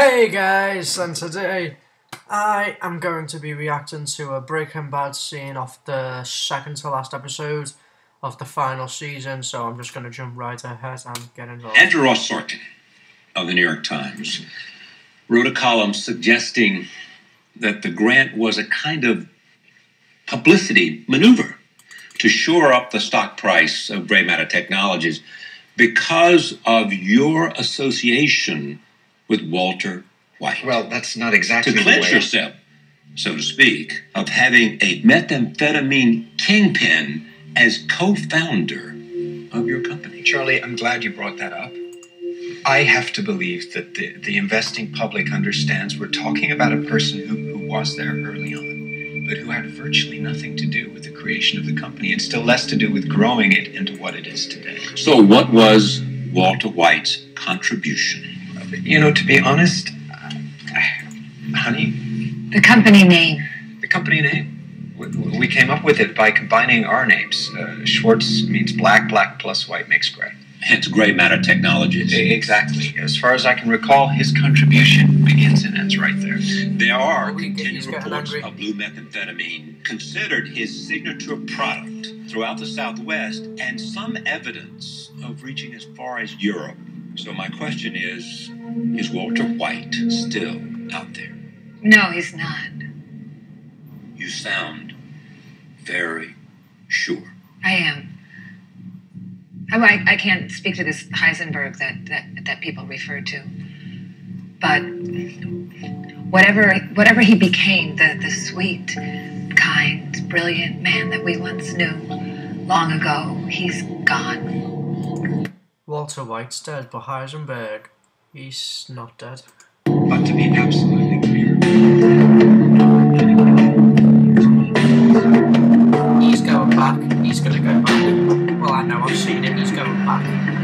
Hey guys, and today I am going to be reacting to a Breaking Bad scene of the second to last episode of the final season, so I'm just going to jump right ahead and get involved. Andrew Ross Sorkin of the New York Times wrote a column suggesting that the grant was a kind of publicity maneuver to shore up the stock price of Gray Matter Technologies because of your association with Walter White. Well, that's not exactly to cleanse yourself, so to speak, of having a methamphetamine kingpin as co-founder of your company. Charlie, I'm glad you brought that up. I have to believe that the, the investing public understands we're talking about a person who, who was there early on, but who had virtually nothing to do with the creation of the company and still less to do with growing it into what it is today. So, what was Walter White's contribution? You know, to be honest, uh, honey, The company name. the company name. We, we came up with it by combining our names. Uh, Schwartz means black, black plus white makes gray. Hence, Gray Matter Technologies. Exactly. As far as I can recall, his contribution begins and ends right there. There are continued reports of blue methamphetamine considered his signature product throughout the Southwest, and some evidence of reaching as far as Europe. So, my question is Is Walter White still out there? No, he's not. You sound very sure. I am. I, I, I can't speak to this Heisenberg that, that, that people refer to. But whatever whatever he became, the, the sweet, kind, brilliant man that we once knew long ago, he's gone. Walter White's dead, but Heisenberg, he's not dead. But to be absolutely clear, He's going back, he's going to go back. Well, I know, I've seen him, he's going back.